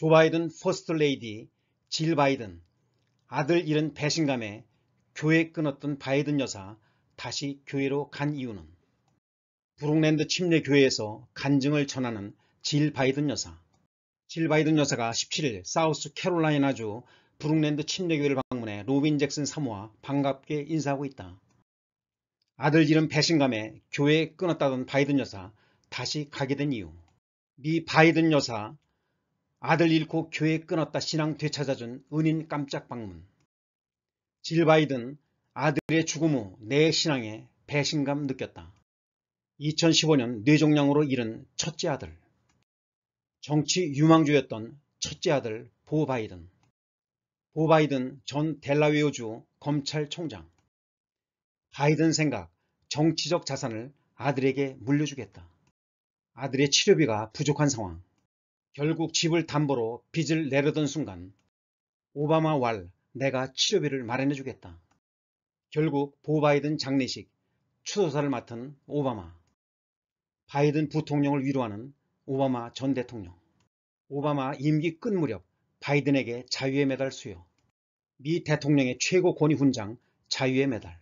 조 바이든 퍼스트 레이디 질 바이든 아들 잃은 배신감에 교회 끊었던 바이든 여사 다시 교회로 간 이유는 브룩랜드 침례 교회에서 간증을 전하는 질 바이든 여사 질 바이든 여사가 17일 사우스 캐롤라이나주 브룩랜드 침례교회를 방문해 로빈 잭슨 사모와 반갑게 인사하고 있다. 아들 잃은 배신감에 교회 끊었다던 바이든 여사 다시 가게 된 이유 미 바이든 여사 아들 잃고 교회 끊었다 신앙 되찾아준 은인 깜짝 방문. 질 바이든 아들의 죽음 후 내 신앙에 배신감 느꼈다. 2015년 뇌종양으로 잃은 첫째 아들. 정치 유망주였던 첫째 아들 보 바이든. 보 바이든 전 델라웨어주 검찰총장. 바이든 생각 정치적 자산을 아들에게 물려주겠다. 아들의 치료비가 부족한 상황. 결국 집을 담보로 빚을 내려던 순간 오바마 왈 내가 치료비를 마련해 주겠다. 결국 보 바이든 장례식 추도사를 맡은 오바마 바이든 부통령을 위로하는 오바마 전 대통령 오바마 임기 끝 무렵 바이든에게 자유의 메달 수여 미 대통령의 최고 권위 훈장 자유의 메달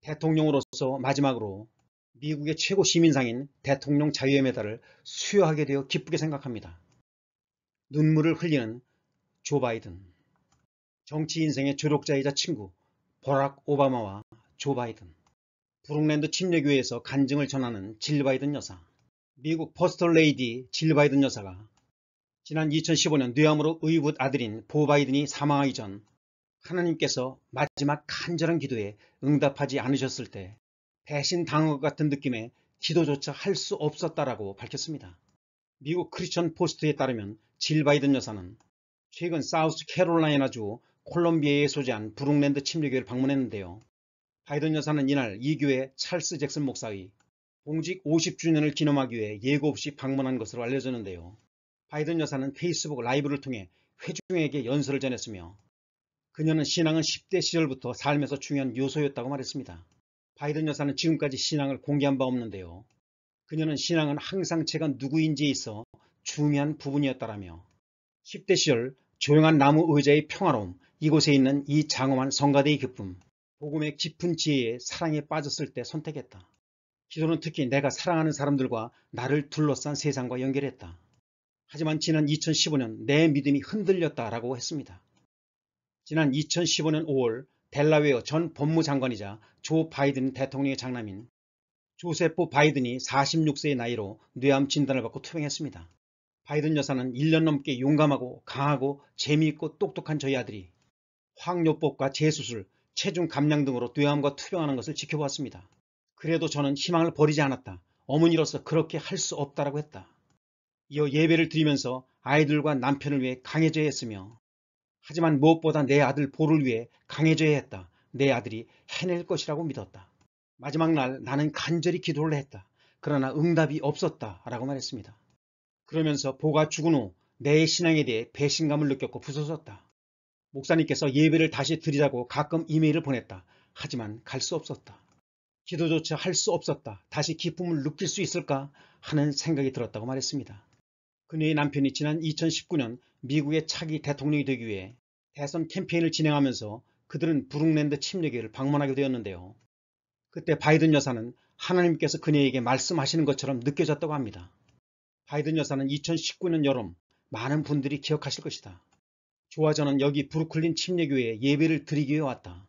대통령으로서 마지막으로 미국의 최고 시민상인 대통령 자유의 메달을 수여하게 되어 기쁘게 생각합니다. 눈물을 흘리는 조 바이든. 정치 인생의 조력자이자 친구 버락 오바마와 조 바이든. 브룩랜드 침례교회에서 간증을 전하는 질 바이든 여사. 미국 퍼스트 레이디 질 바이든 여사가 지난 2015년 뇌암으로 의붓 아들인 보 바이든이 사망하기 전 하나님께서 마지막 간절한 기도에 응답하지 않으셨을 때 배신 당한 것 같은 느낌에 기도조차 할 수 없었다라고 밝혔습니다. 미국 크리스천 포스트에 따르면 질 바이든 여사는 최근 사우스 캐롤라이나주 콜롬비아에 소재한 브룩랜드 침례교회를 방문했는데요. 바이든 여사는 이날 이 교회 찰스 잭슨 목사의 공직 50주년을 기념하기 위해 예고 없이 방문한 것으로 알려졌는데요. 바이든 여사는 페이스북 라이브를 통해 회중에게 연설을 전했으며 그녀는 신앙은 10대 시절부터 삶에서 중요한 요소였다고 말했습니다. 바이든 여사는 지금까지 신앙을 공개한 바 없는데요. 그녀는 신앙은 항상 제가 누구인지에 있어 중요한 부분이었다라며 10대 시절 조용한 나무 의자의 평화로움, 이곳에 있는 이 장엄한 성가대의 기쁨, 복음의 깊은 지혜에 사랑에 빠졌을 때 선택했다. 기도는 특히 내가 사랑하는 사람들과 나를 둘러싼 세상과 연결했다. 하지만 지난 2015년 내 믿음이 흔들렸다라고 했습니다. 지난 2015년 5월 델라웨어 전 법무장관이자 조 바이든 대통령의 장남인 조세프 바이든이 46세의 나이로 뇌암 진단을 받고 투병했습니다. 바이든 여사는 1년 넘게 용감하고 강하고 재미있고 똑똑한 저희 아들이 황요법과 재수술, 체중 감량 등으로 뇌암과 투병하는 것을 지켜보았습니다. 그래도 저는 희망을 버리지 않았다. 어머니로서 그렇게 할 수 없다라고 했다. 이어 예배를 드리면서 아이들과 남편을 위해 강해져야 했으며 하지만 무엇보다 내 아들 보를 위해 강해져야 했다. 내 아들이 해낼 것이라고 믿었다. 마지막 날 나는 간절히 기도를 했다. 그러나 응답이 없었다 라고 말했습니다. 그러면서 보가 죽은 후 내 신앙에 대해 배신감을 느꼈고 부서졌다. 목사님께서 예배를 다시 드리자고 가끔 이메일을 보냈다. 하지만 갈 수 없었다. 기도조차 할 수 없었다. 다시 기쁨을 느낄 수 있을까 하는 생각이 들었다고 말했습니다. 그녀의 남편이 지난 2019년 미국의 차기 대통령이 되기 위해 대선 캠페인을 진행하면서 그들은 브룩랜드 침례교회를 방문하게 되었는데요. 그때 바이든 여사는 하나님께서 그녀에게 말씀하시는 것처럼 느껴졌다고 합니다. 바이든 여사는 2019년 여름 많은 분들이 기억하실 것이다. 저는 여기 브루클린 침례교회에 예배를 드리기 위해 왔다.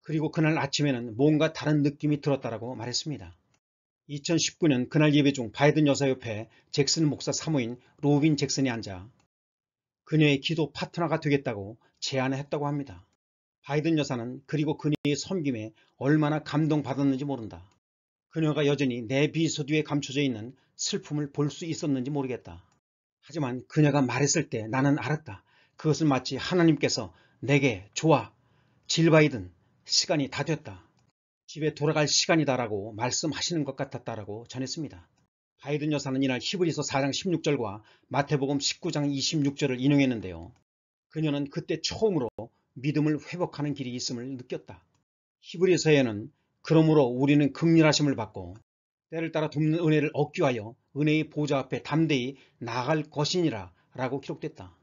그리고 그날 아침에는 뭔가 다른 느낌이 들었다라고 말했습니다. 2019년 그날 예배 중 바이든 여사 옆에 잭슨 목사 사모인 로빈 잭슨이 앉아 그녀의 기도 파트너가 되겠다고 제안을 했다고 합니다. 바이든 여사는 그리고 그녀의 섬김에 얼마나 감동받았는지 모른다. 그녀가 여전히 내 미소 뒤에 감춰져 있는 슬픔을 볼 수 있었는지 모르겠다. 하지만 그녀가 말했을 때 나는 알았다. 그것은 마치 하나님께서 내게 좋아 질 바이든 시간이 다 됐다. 집에 돌아갈 시간이다라고 말씀하시는 것 같았다라고 전했습니다. 바이든 여사는 이날 히브리서 4장 16절과 마태복음 19장 26절을 인용했는데요. 그녀는 그때 처음으로 믿음을 회복하는 길이 있음을 느꼈다. 히브리서에는 그러므로 우리는 긍휼하심을 받고 때를 따라 돕는 은혜를 얻기 위하여 은혜의 보좌 앞에 담대히 나아갈 것이니라 라고 기록됐다.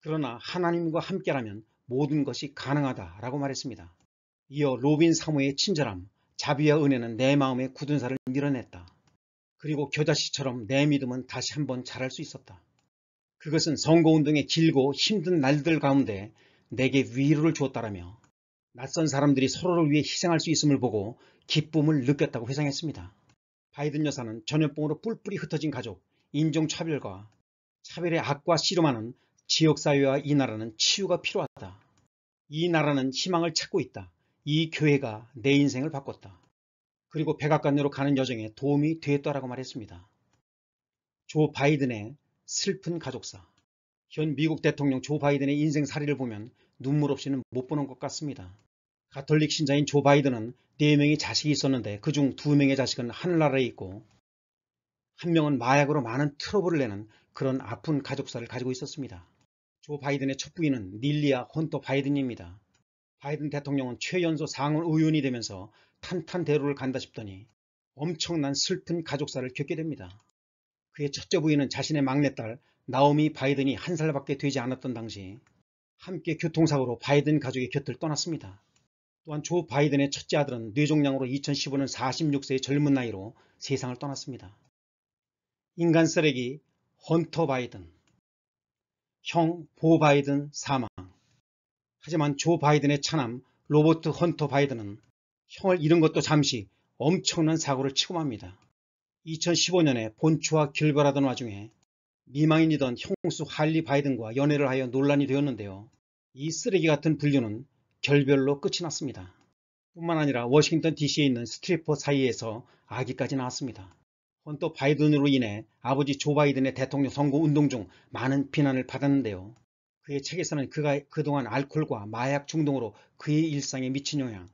그러나 하나님과 함께라면 모든 것이 가능하다 라고 말했습니다. 이어 로빈 사모의 친절함, 자비와 은혜는 내 마음의 굳은 살을 밀어냈다. 그리고 겨자씨처럼 내 믿음은 다시 한번 자랄 수 있었다. 그것은 선거운동의 길고 힘든 날들 가운데 내게 위로를 주었다라며 낯선 사람들이 서로를 위해 희생할 수 있음을 보고 기쁨을 느꼈다고 회상했습니다. 바이든 여사는 전염병으로 뿔뿔이 흩어진 가족, 인종차별과 차별의 악과 씨름하는 지역사회와 이 나라는 치유가 필요하다. 이 나라는 희망을 찾고 있다. 이 교회가 내 인생을 바꿨다. 그리고 백악관으로 가는 여정에 도움이 되었다라고 말했습니다. 조 바이든의 슬픈 가족사 현 미국 대통령 조 바이든의 인생살이를 보면 눈물 없이는 못 보는 것 같습니다. 가톨릭 신자인 조 바이든은 4명의 자식이 있었는데 그 중 2명의 자식은 하늘나라에 있고 한 명은 마약으로 많은 트러블을 내는 그런 아픈 가족사를 가지고 있었습니다. 조 바이든의 첫 부인은 닐리아 혼토 바이든입니다. 바이든 대통령은 최연소 상원 의원이 되면서 탄탄대로를 간다 싶더니 엄청난 슬픈 가족사를 겪게 됩니다. 그의 첫째 부인은 자신의 막내딸 나오미 바이든이 한 살밖에 되지 않았던 당시 함께 교통사고로 바이든 가족의 곁을 떠났습니다. 또한 조 바이든의 첫째 아들은 뇌종양으로 2015년 46세의 젊은 나이로 세상을 떠났습니다. 인간 쓰레기 헌터 바이든 형 보 바이든 사망 하지만 조 바이든의 차남 로버트 헌터 바이든은 형을 잃은 것도 잠시 엄청난 사고를 치고 맙니다. 2015년에 본처와 결별하던 와중에 미망인이던 형수 할리 바이든과 연애를 하여 논란이 되었는데요. 이 쓰레기 같은 불륜은 결별로 끝이 났습니다. 뿐만 아니라 워싱턴 DC에 있는 스트리퍼 사이에서 아기까지 나왔습니다. 헌터 바이든으로 인해 아버지 조 바이든의 대통령 선거 운동 중 많은 비난을 받았는데요. 그의 책에서는 그가 그동안 알코올과 마약 중독으로 그의 일상에 미친 영향,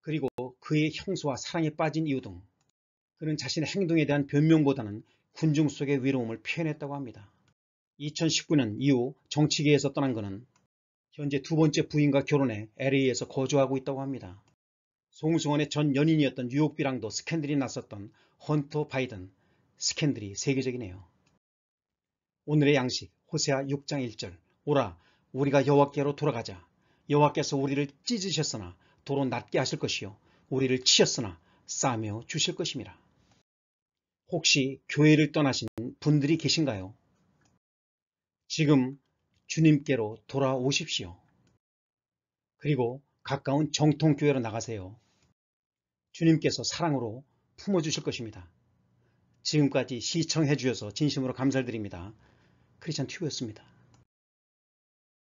그리고 그의 형수와 사랑에 빠진 이유 등 그는 자신의 행동에 대한 변명보다는 군중 속의 위로움을 표현했다고 합니다. 2019년 이후 정치계에서 떠난 그는 현재 두 번째 부인과 결혼해 LA에서 거주하고 있다고 합니다. 송승헌의 전 연인이었던 뉴욕비랑도 스캔들이 났었던 헌터 바이든 스캔들이 세계적이네요. 오늘의 양식 호세아 6장 1절 오라 우리가 여호와께로 돌아가자 여호와께서 우리를 찢으셨으나 도로 낮게 하실 것이요 우리를 치셨으나 싸며 주실 것입니다. 혹시 교회를 떠나신 분들이 계신가요? 지금 주님께로 돌아오십시오. 그리고 가까운 정통교회로 나가세요. 주님께서 사랑으로 품어주실 것입니다. 지금까지 시청해 주셔서 진심으로 감사드립니다. 크리스찬 튜브였습니다.